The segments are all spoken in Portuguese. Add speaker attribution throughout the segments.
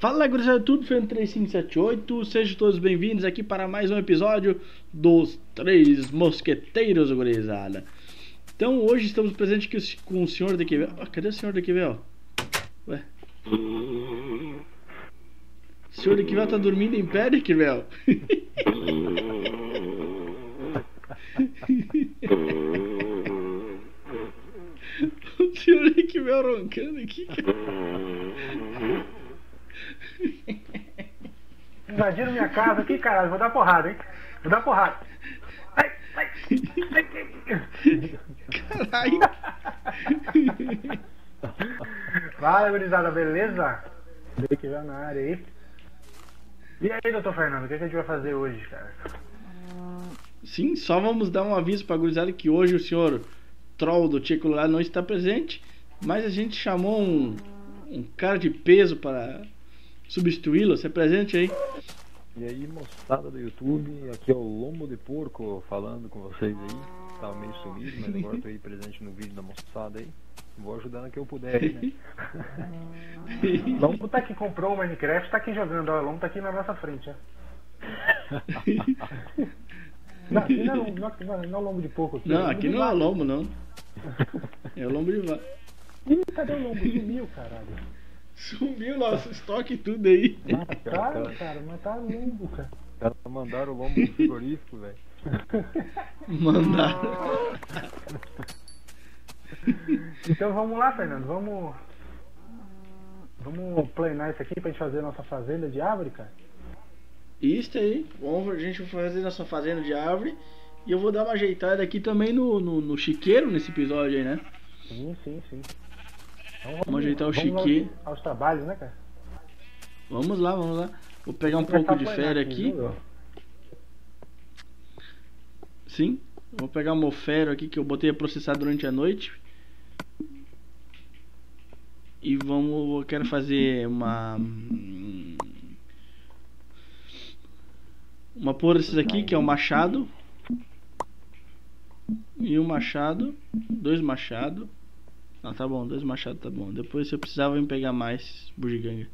Speaker 1: Fala gurizada, tudo Fernando 3578, sejam todos bem-vindos aqui para mais um episódio dos Três Mosqueteiros, gurizada. Então hoje estamos presentes com o senhor daqui, ah, cadê o senhor daqui, velho? Ué? O senhor daqui tá dormindo em pé, daqui, velho? o senhor daqui, velho, roncando aqui, cara.
Speaker 2: Invadiram minha casa aqui, caralho. Vou dar porrada, hein? Vou dar porrada. Ai, ai, ai.
Speaker 1: Caralho.
Speaker 2: Fala, gurizada, beleza? Vê que veio na área aí. E aí, doutor Fernando, o que, que a gente vai fazer hoje, cara?
Speaker 1: Sim, só vamos dar um aviso para a gurizada que hoje o senhor Troll do Tico lá não está presente, mas a gente chamou um, um cara de peso para substituí-lo. Se presente aí.
Speaker 3: E aí, moçada do YouTube, aqui é o Lombo de Porco falando com vocês aí. Tava meio sumido, mas agora tô aí presente no vídeo da moçada aí. Vou ajudando a que eu puder aí, né?
Speaker 2: Lombo tá aqui, comprou o Minecraft, tá aqui jogando, ó. O Lombo tá aqui na nossa frente, ó. Não, aqui não é lombo, não, não é lombo de porco aqui.
Speaker 1: Não,
Speaker 2: é
Speaker 1: aqui
Speaker 2: de
Speaker 1: não é
Speaker 2: vaca.
Speaker 1: lombo, não. É lombo de vaca.
Speaker 2: Ih, cadê o lombo? Sumiu, caralho.
Speaker 1: Sumiu nosso estoque tudo aí.
Speaker 2: Ah, cara, cara, mas tá lombo, cara.
Speaker 3: Os caras mandaram o lombo no frigorífico, velho.
Speaker 1: Mandaram.
Speaker 2: Então vamos lá, Fernando, vamos. Vamos planear isso aqui pra gente fazer a nossa fazenda de árvore, cara?
Speaker 1: Isso aí. Vamos a gente fazer nossa fazenda de árvore. E eu vou dar uma ajeitada aqui também no, no, no chiqueiro nesse episódio aí, né?
Speaker 2: Sim, sim, sim. Então,
Speaker 1: Vamos ajeitar o
Speaker 2: vamos
Speaker 1: chiqueiro.
Speaker 2: aos, aos trabalhos, né, cara?
Speaker 1: Vamos lá, vamos lá. Vou pegar um pouco de fera aqui.
Speaker 2: viu?
Speaker 1: Sim. Vou pegar um mofero aqui que eu botei a processar durante a noite. E vamos. Eu quero fazer uma. Uma por esses aqui, que é o machado. E um machado. Dois machados. Ah, tá bom, dois machados tá bom. Depois se eu precisar, eu vou pegar mais bugiganga.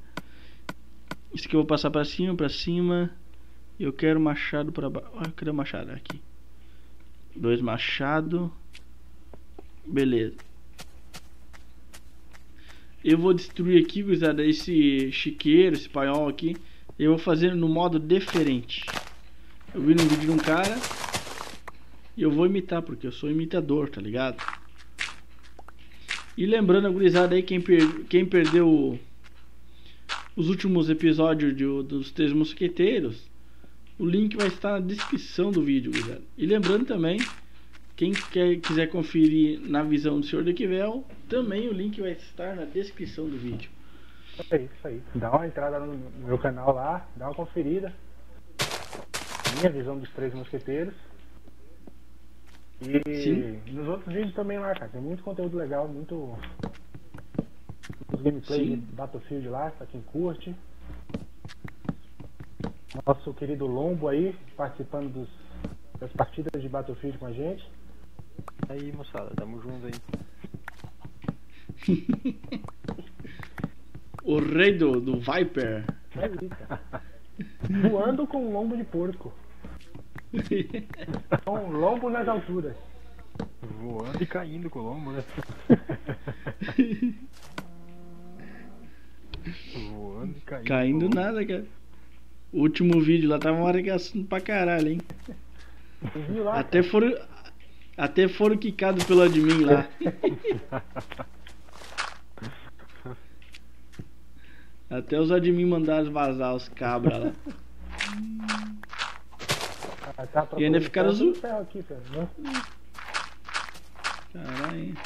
Speaker 1: Isso aqui eu vou passar pra cima, pra cima. Eu quero machado pra baixo. Ah, cadê o machado? Aqui. Dois machado. Beleza. Eu vou destruir aqui, gurizada, esse chiqueiro, esse paiol aqui. Eu vou fazer no modo diferente. Eu vi no vídeo de um cara. E eu vou imitar, porque eu sou imitador, tá ligado? E lembrando gurizada aí, quem, per quem perdeu os últimos episódios de- dos Três Mosqueteiros, o link vai estar na descrição do vídeo, gurizada. E lembrando também, quem quer, quiser conferir na visão do Senhor Dequivel, também o link vai estar na descrição do vídeo.
Speaker 2: É isso aí. Dá uma entrada no meu canal lá, dá uma conferida. Minha visão dos três mosqueteiros. E
Speaker 1: Sim.
Speaker 2: nos outros vídeos também lá, cara. Tem muito conteúdo legal, muito. Muitos gameplays. Battlefield lá, pra quem curte. Nosso querido Lombo aí, participando dos, das partidas de Battlefield com a gente.
Speaker 3: Aí, moçada, tamo junto aí.
Speaker 1: O rei do, do Viper.
Speaker 2: É isso, cara. Voando com um lombo de porco. Com um lombo nas alturas.
Speaker 3: Voando e caindo com o lombo, né? Voando e caindo.
Speaker 1: Caindo nada, cara. O último vídeo lá tava arregaçando pra caralho, hein?
Speaker 2: Lá?
Speaker 1: Até foram. Até foram quicados pelo admin lá. Até os admin mandaram vazar os cabras lá.
Speaker 2: Tá
Speaker 1: E ainda ficaram
Speaker 2: ferro,
Speaker 1: zo-
Speaker 2: ferro aqui, cara. né?
Speaker 1: Caralho.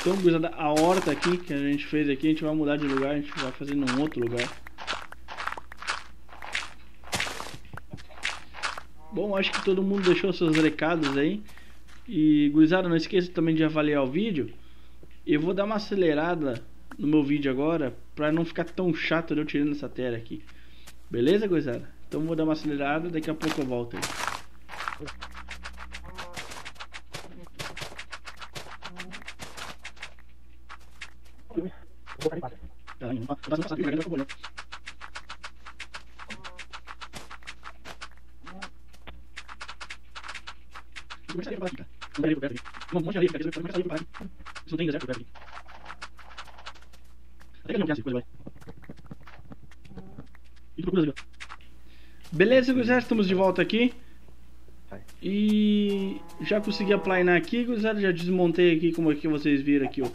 Speaker 1: Então, gurizada, a horta aqui que a gente fez aqui, a gente vai mudar de lugar, a gente vai fazer num outro lugar. Bom, acho que todo mundo deixou seus recados aí. E, gurizada, não esqueça também de avaliar o vídeo. Eu vou dar uma acelerada no meu vídeo agora, pra não ficar tão chato de eu tirando essa tela aqui. Beleza, gurizada? Então vou dar uma acelerada, daqui a pouco eu volto aí. Não tem deserto aqui. Até que não quer assim, depois vai. E tu procura. Beleza, gurizada, estamos de volta aqui. E já consegui aplainar aqui, gurizada. Já desmontei aqui, como aqui vocês viram aqui, o,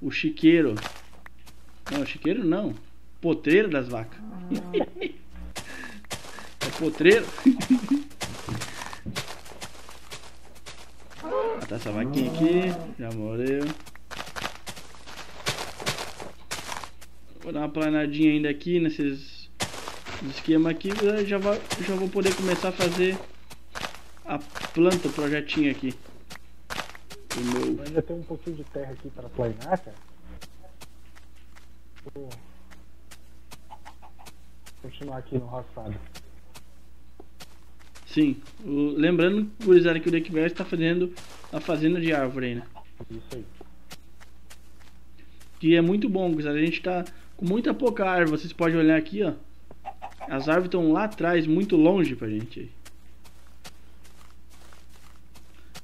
Speaker 1: o chiqueiro. Não, chiqueiro não. Potreiro das vacas. é potreiro. Matar essa vaquinha aqui. Já morreu. Vou dar uma planadinha ainda aqui nesses esquema aqui. eu Já, vou, já vou poder começar a fazer a planta, o projetinho aqui. O meu.
Speaker 2: Eu ainda tem um pouquinho de terra aqui para planear, cara. Vou continuar aqui no roçado.
Speaker 1: Sim. O, lembrando, gurizada, que o Deckverse está fazendo a fazenda de árvore aí, né?
Speaker 2: Isso aí.
Speaker 1: Que é muito bom, gurizada. A gente tá com muita pouca árvore. Vocês podem olhar aqui, ó. As árvores estão lá atrás, muito longe pra gente.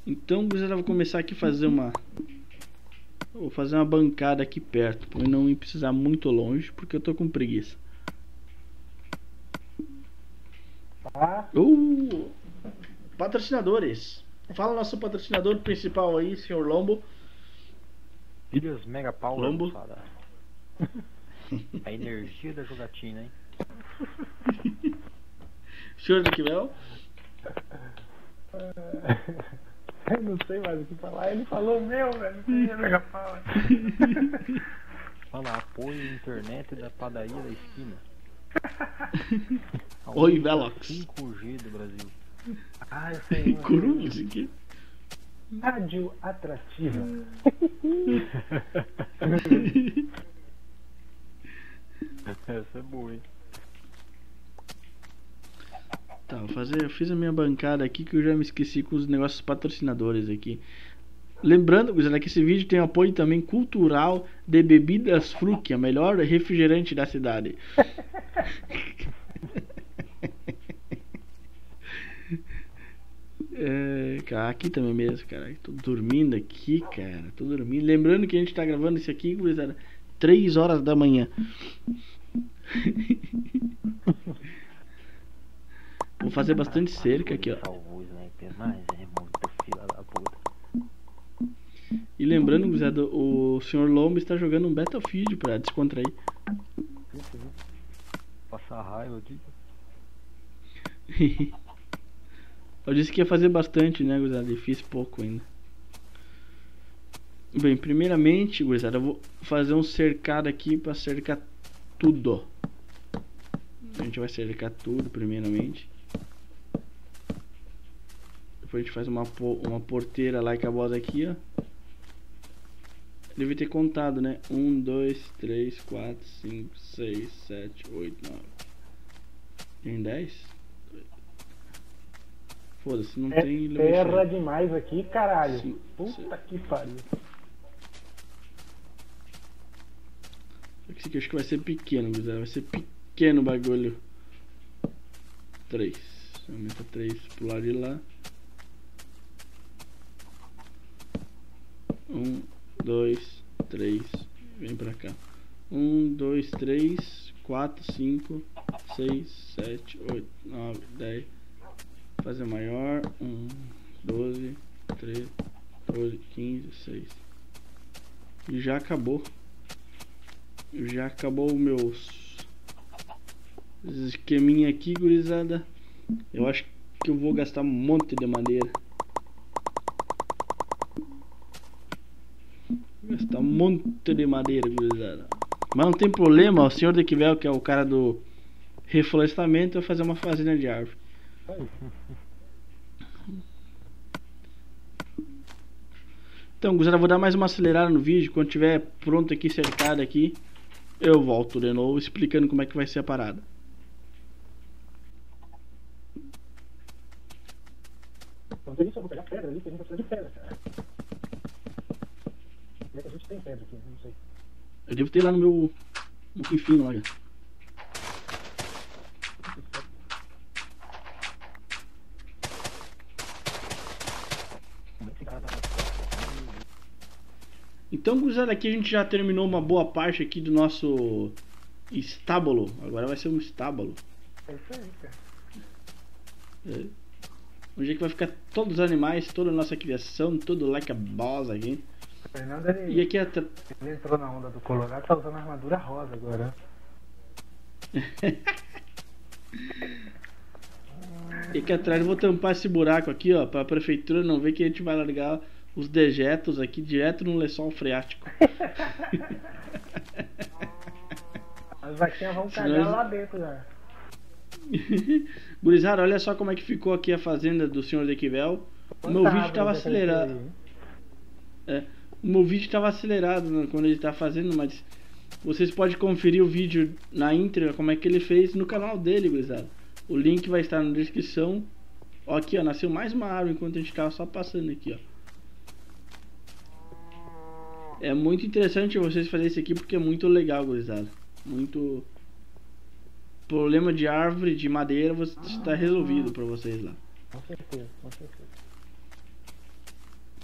Speaker 1: Então, eu vou começar aqui a fazer uma... Vou fazer uma bancada aqui perto, pra eu não precisar muito longe, porque eu tô com preguiça.
Speaker 2: Tá?
Speaker 1: Uh, patrocinadores. Fala nosso patrocinador principal aí, senhor Lombo.
Speaker 3: Pilhas Mega Power,
Speaker 1: Lombo.
Speaker 3: A energia da jogatina, hein?
Speaker 1: Senhor Deckvel.
Speaker 2: Eu não sei mais o que falar. Ele falou meu, velho. É mega power?
Speaker 3: Fala, apoio internet da padaria da esquina.
Speaker 1: Oi, Velox.
Speaker 3: 5G do Brasil.
Speaker 2: Ah, eu sei. uma
Speaker 1: Coruja isso aqui.
Speaker 2: Rádio atrativa.
Speaker 3: Essa é boa, hein?
Speaker 1: Tá, vou fazer, eu fiz a minha bancada aqui que eu já me esqueci com os negócios patrocinadores aqui. Lembrando, gurizada, que esse vídeo tem apoio também cultural de Bebidas Fruc, a melhor refrigerante da cidade. É, cara, aqui também mesmo, cara. Tô dormindo aqui, cara. Tô dormindo. Lembrando que a gente tá gravando isso aqui, gurizada, 3 horas da manhã. Vou fazer bastante cerca aqui, ó. E lembrando, gurizada, o Sr. Lombo está jogando um Battlefield pra descontrair.
Speaker 3: Passar raiva aqui.
Speaker 1: Eu disse que ia fazer bastante, né, gurizada? E fiz pouco ainda. Bem, primeiramente, gurizada, eu vou fazer um cercado aqui pra cercar tudo. A gente vai cercar tudo, primeiramente. Depois a gente faz uma, uma porteira lá e cabosa aqui, ó. Deve ter contado, né? 1, 2, 3, 4, 5, 6, 7, 8, 9. Tem 10? Foda-se, não
Speaker 2: É
Speaker 1: tem
Speaker 2: terra demais aqui, caralho.
Speaker 1: Sim,
Speaker 2: Puta
Speaker 1: sim.
Speaker 2: que pariu.
Speaker 1: Esse aqui acho que vai ser pequeno, gurizada. Vai ser pequeno o bagulho. 3. Aumenta 3 pro lado de lá. 1, 2, 3. Vem pra cá. 1, 2, 3, 4, 5, 6, 7, 8, 9, 10. Fazer maior. 1, 12, 13, 14, 15, 6. E já acabou. Já acabou o meus esqueminha aqui, gurizada. Eu acho que eu vou gastar um monte de madeira. Gastar um monte de madeira, gurizada. Mas não tem problema, o senhor Dequivel, que é o cara do reflorestamento, vai fazer uma fazenda de árvore. Então, gurizada, vou dar mais uma acelerada no vídeo. Quando tiver pronto aqui, cercado aqui, eu volto de novo explicando como é que vai ser a parada.
Speaker 2: Então, isso eu vou pegar pedra ali, que precisa de pedra, cara. Como é que a gente tem pedra aqui? Não sei.
Speaker 1: Eu devo ter lá no meu Que fino lá. Então, gurizada, aqui a gente já terminou uma boa parte aqui do nosso estábulo. Agora vai ser um estábulo.
Speaker 2: É isso aí, cara.
Speaker 1: É. Onde é que vai ficar todos os animais, toda a nossa criação, tudo like a boss aqui.
Speaker 2: Fernando ele,
Speaker 1: E aqui atra-
Speaker 2: ele entrou na onda do Colorado, tá usando armadura rosa agora.
Speaker 1: E aqui atrás eu vou tampar esse buraco aqui, ó, pra prefeitura não ver que a gente vai largar os dejetos aqui direto no lençol freático.
Speaker 2: As vaquinhas vão
Speaker 1: Senão
Speaker 2: cagar
Speaker 1: eles-
Speaker 2: lá dentro já.
Speaker 1: Gurizada, olha só como é que ficou aqui a fazenda do senhor Dequivel. O meu vídeo tava acelerado. É, o meu vídeo estava acelerado né, quando ele tá fazendo, mas vocês podem conferir o vídeo na íntegra, como é que ele fez no canal dele, gurizada. O link vai estar na descrição. Ó, aqui, ó, nasceu mais uma árvore enquanto a gente tava só passando aqui, ó. É muito interessante vocês fazerem isso aqui porque é muito legal, gurizada. Muito problema de árvore, de madeira, está resolvido para vocês lá.
Speaker 2: Com certeza, com certeza.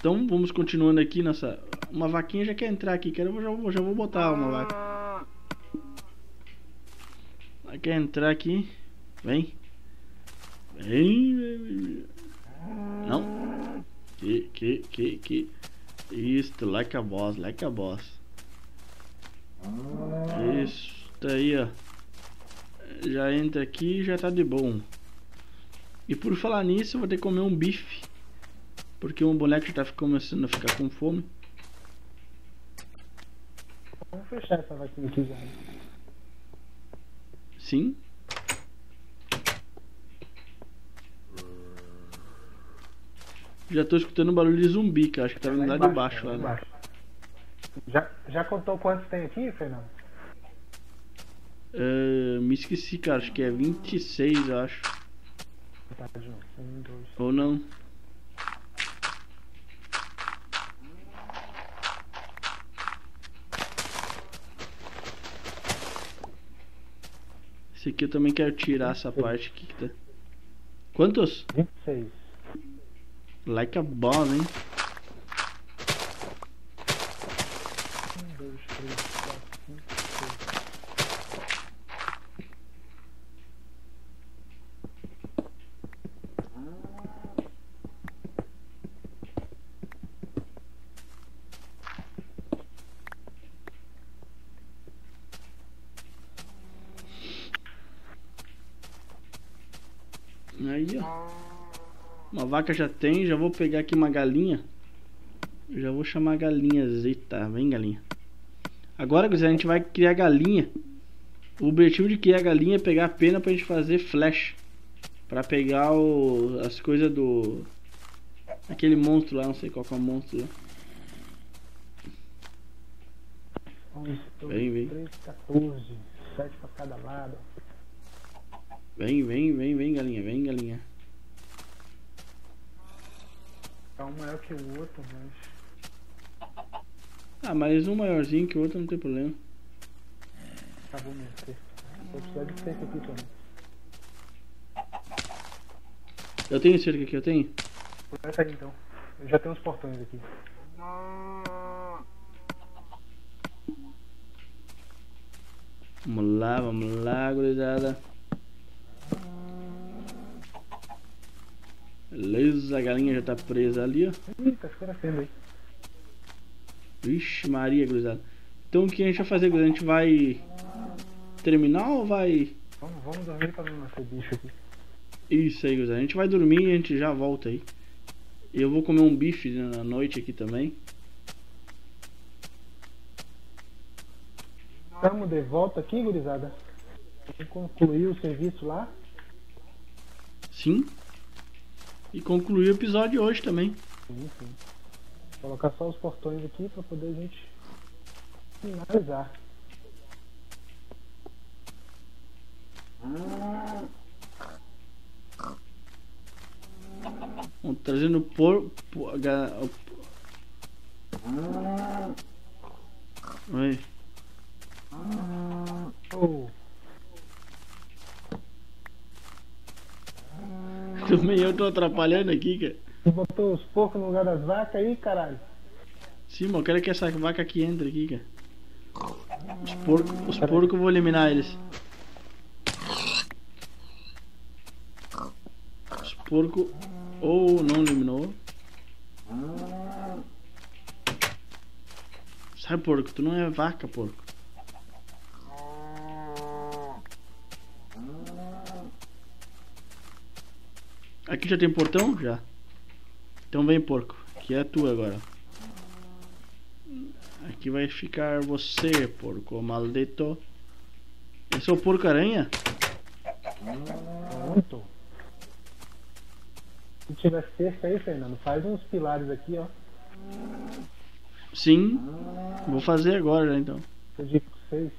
Speaker 1: Então vamos continuando aqui nessa. Uma vaquinha já quer entrar aqui, quero já, vou- já vou botar uma vaca. Ela quer entrar aqui. Vem. Vem. Não. Que, que, que, que. Isto, like a boss, like a boss. Isso daí, ó. Já entra aqui e já tá de bom. E por falar nisso, eu vou ter que comer um bife. Porque um boneco já tá começando a ficar com fome.
Speaker 2: Vamos fechar essa vaquinha aqui já.
Speaker 1: Sim. Já tô escutando barulho de zumbi, que eu acho que tá vindo lá de baixo.
Speaker 2: lá
Speaker 1: Lá, né?
Speaker 2: Já, já contou quantos tem aqui, Fernando?
Speaker 1: Ah, me esqueci, cara. Acho que é 26, eu acho.
Speaker 2: Tá, João. Um, dois.
Speaker 1: Ou não. Esse aqui eu também quero tirar essa parte aqui que tá. Quantos?
Speaker 2: 26.
Speaker 1: Like a boss, hein?
Speaker 2: Um, dois, três, quatro, cinco, seis.
Speaker 1: Aí, ó. Uma vaca já tem, já vou pegar aqui uma galinha. Já vou chamar a galinha Zeta. Vem, galinha. Agora, gurizada, a gente vai criar galinha. O objetivo de criar galinha é pegar a pena pra gente fazer flash. Pra pegar o, as coisas do. Aquele monstro lá, não sei qual que é o monstro lá.
Speaker 2: Um, dois,
Speaker 1: Vem, vem.
Speaker 2: três, 14. Sete pra cada lado.
Speaker 1: Vem, vem, vem, vem, galinha, vem, galinha.
Speaker 2: Tá um maior que o outro, mas.
Speaker 1: Ah, mas um maiorzinho que o outro não tem problema.
Speaker 2: Acabou mesmo. cerca. Vou precisar de cerca aqui também.
Speaker 1: Eu tenho cerca aqui, eu tenho?
Speaker 2: Começa aí então. Eu já tenho os portões aqui.
Speaker 1: Vamos lá, vamos lá, gurizada. Beleza, a galinha já tá presa ali, ó.
Speaker 2: Ih, tá escurecendo aí.
Speaker 1: Vixe, Maria, gurizada. Então o que a gente vai fazer, gurizada? A gente vai terminar ou vai.
Speaker 2: Vamos, vamos dormir pra não nascer bicho aqui.
Speaker 1: Isso aí, gurizada. A gente vai dormir e a gente já volta aí. Eu vou comer um bife na noite aqui também.
Speaker 2: Estamos de volta aqui, gurizada. Vamos concluir o serviço lá.
Speaker 1: Sim. E concluir o episódio hoje também.
Speaker 2: Sim, sim. Colocar só os portões aqui pra poder a gente finalizar.
Speaker 1: Vamos trazendo por. por ga- Oi.
Speaker 2: Oh,
Speaker 1: Também eu tô atrapalhando aqui, cara.
Speaker 2: tu botou os porcos no lugar das vacas aí, caralho.
Speaker 1: Sim, mas eu quero que essa vaca aqui entre aqui, cara. Os porcos os porcos eu vou eliminar eles. Os porcos. Ou não eliminou. Sai, porco, tu não é vaca, porco. Aqui já tem portão? Já. Então vem, porco. Que é tua agora. Aqui vai ficar você, porco maldito. Esse é o porco aranha?
Speaker 2: Muito. Se tiver cerca aí, Fernando, faz uns pilares aqui, ó.
Speaker 1: Sim. Vou fazer agora já então.
Speaker 2: Eu digo seis.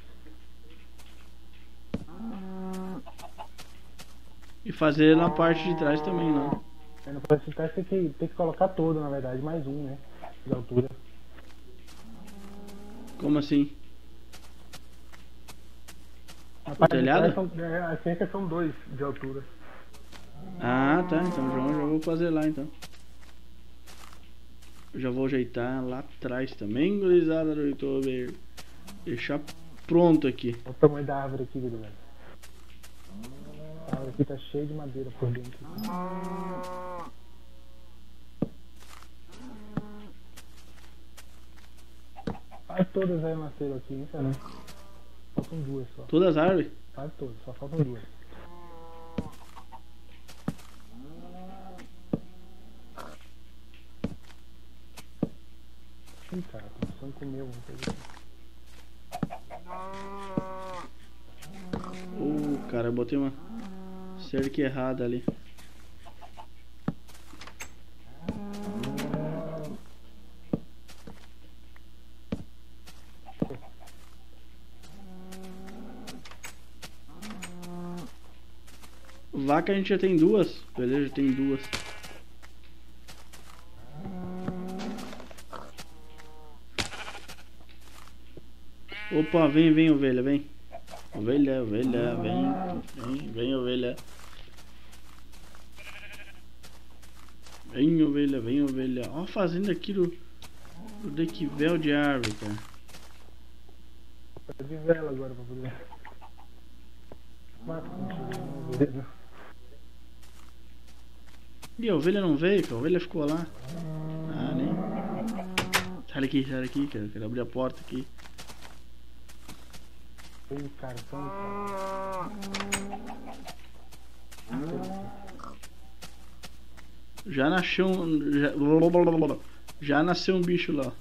Speaker 1: E fazer na parte de trás também, não.
Speaker 2: Aí no próximo teste tem que, tem que colocar todo, na verdade, mais um, né? De altura.
Speaker 1: Como assim?
Speaker 2: Na parte de
Speaker 1: telhado?
Speaker 2: trás são, é, as cercas são dois de altura.
Speaker 1: Ah, tá. Então já, já vou fazer lá então. Já vou ajeitar lá atrás também, gurizada do YouTube. Deixar pronto aqui.
Speaker 2: Olha o tamanho da árvore aqui, galera. Aqui tá cheia de madeira por dentro. Quase todas aí nasceram aqui, hein, Fernando? Faltam duas só.
Speaker 1: Todas as árvores?
Speaker 2: Quase todas, só faltam duas. Ih, cara, tô precisando comer alguma coisa.
Speaker 1: Ô, cara, eu botei uma cerca errada ali. Vaca a gente já tem duas, beleza? Já tem duas. Opa, vem, vem, ovelha, vem. Ovelha, ovelha, vem, vem, vem, ovelha. Vem, ovelha, vem, ovelha. Ó a fazenda aqui do, do Dequivel de árvore, cara.
Speaker 2: Tá de vela agora pra poder. Mata, beleza.
Speaker 1: E a ovelha não veio, cara. A ovelha ficou lá. Ah, nem. Sai daqui, sai daqui, cara. Quero abrir a porta aqui.
Speaker 2: Ih, cara, tão cara.
Speaker 1: Já nasceu um. Já, já nasceu um bicho lá.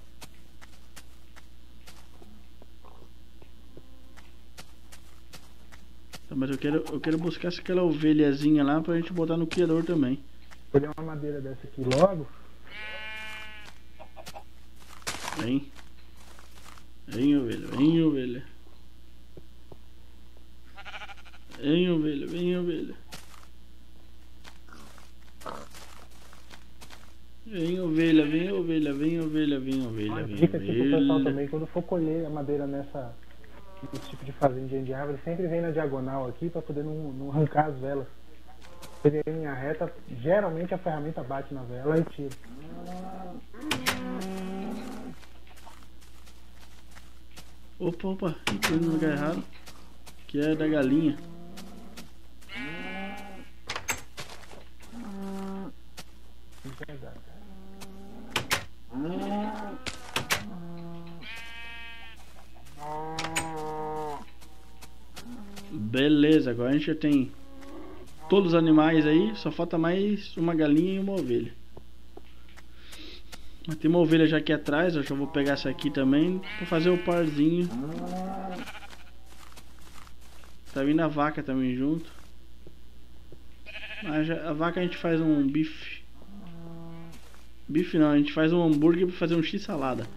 Speaker 1: Tá, mas eu quero, eu quero buscar aquela ovelhazinha lá pra gente botar no criador também.
Speaker 2: Colher uma madeira dessa aqui logo.
Speaker 1: Vem. Vem, ovelha, vem, ovelha. Vem, ovelha, vem, ovelha. Vem, ovelha, vem, ovelha, vem, ovelha, vem, ovelha, vem,
Speaker 2: dica aqui pro pessoal
Speaker 1: ovelha.
Speaker 2: também, quando for colher a madeira nessa nesse tipo de fazendinha de árvore, sempre vem na diagonal aqui pra poder não, não arrancar as velas. Se vem em linha reta, geralmente a ferramenta bate na vela e tira.
Speaker 1: Opa, opa, entrei no lugar errado. Que é da galinha.
Speaker 2: De verdade.
Speaker 1: Beleza, agora a gente já tem todos os animais aí, só falta mais uma galinha e uma ovelha. Mas tem uma ovelha já aqui atrás, eu já vou pegar essa aqui também pra fazer o parzinho. Tá vindo a vaca também junto. Mas a vaca a gente faz um bife. Bife não, a gente faz um hambúrguer pra fazer um x salada.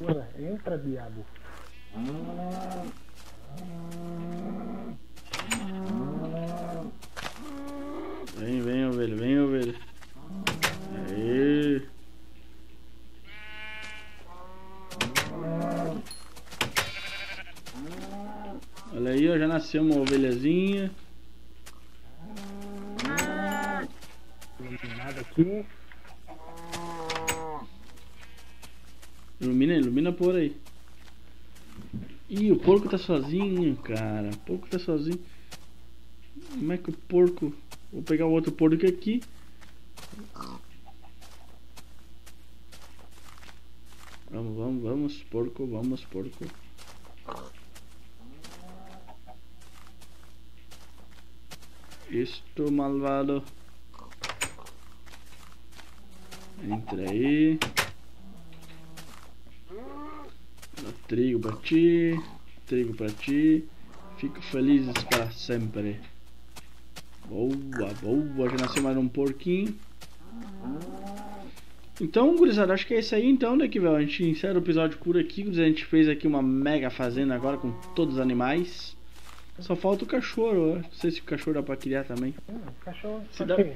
Speaker 2: Ué, entra, diabo.
Speaker 1: Vem, vem, ovelha, vem, ovelha. Aê. Nasceu uma ovelhazinha.
Speaker 2: Iluminado aqui.
Speaker 1: Ilumina, ilumina por aí. Ih, o porco tá sozinho, cara. O porco tá sozinho. Como é que o porco. Vou pegar o outro porco aqui. Vamos, vamos, vamos, porco, vamos, porco. Isto, malvado. Entra aí. Trigo pra ti. Trigo pra ti. Fico felizes para sempre. Boa, boa. Já nasceu mais um porquinho. Então, gurizada, acho que é isso aí então, né, que A gente encerra o episódio por aqui. A gente fez aqui uma mega fazenda agora com todos os animais. Só falta o cachorro, Não sei se o cachorro dá pra criar também.
Speaker 2: Hum, cachorro.
Speaker 1: Se dá-
Speaker 2: quê?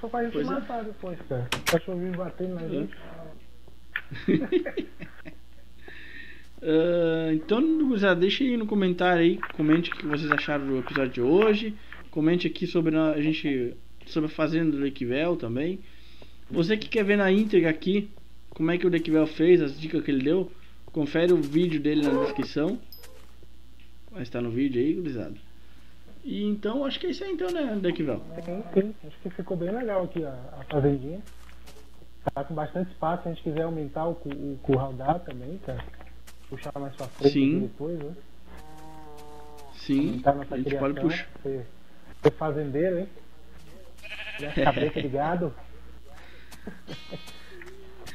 Speaker 2: Só, pra gente
Speaker 1: Pois é.
Speaker 2: matar depois, cara. O cachorro vive batendo na gente.
Speaker 1: Ah, então, gurizada, deixa aí no comentário aí, comente o que vocês acharam do episódio de hoje. Comente aqui sobre a a gente sobre a fazenda do Lequivel também. Você que quer ver na íntegra aqui como é que o Lequivel fez, as dicas que ele deu, confere o vídeo dele na descrição. Vai estar no vídeo aí, gurizada. E então, acho que é isso aí então, né, Lequivel?
Speaker 2: Sim, sim. Acho que ficou bem legal aqui a, a fazendinha. Tá com bastante espaço, se a gente quiser aumentar o, o curral dá também, cara. Puxar mais pra frente
Speaker 1: Sim.
Speaker 2: depois, né?
Speaker 1: Sim, a gente
Speaker 2: criação.
Speaker 1: pode puxar.
Speaker 2: Ser, ser fazendeiro, hein? E cabeça de gado.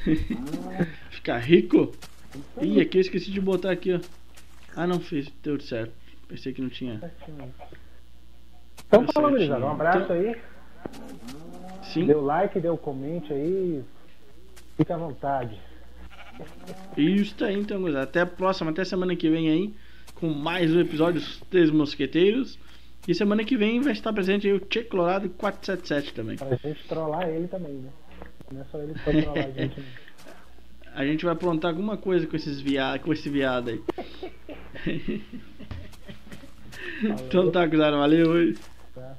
Speaker 1: Ficar rico? Ih, aqui eu esqueci de botar aqui, ó. Ah, não fiz, deu certo. Pensei que não tinha.
Speaker 2: Então
Speaker 1: Tá
Speaker 2: falou, gurizada. Um abraço
Speaker 1: Então-
Speaker 2: aí.
Speaker 1: Sim,
Speaker 2: o like, o comente aí. Fica à vontade.
Speaker 1: isso aí então, gurizada. Até a próxima, até semana que vem aí. Com mais um episódio dos Três Mosqueteiros. E semana que vem vai estar presente aí o Tchê Colorado 477 também.
Speaker 2: Pra gente trollar ele também, né? Não é só ele que pode trollar a gente, né?
Speaker 1: A gente vai aprontar alguma coisa com esses viado, com esse viado aí. então tá, gurizada. Valeu.
Speaker 2: Tá?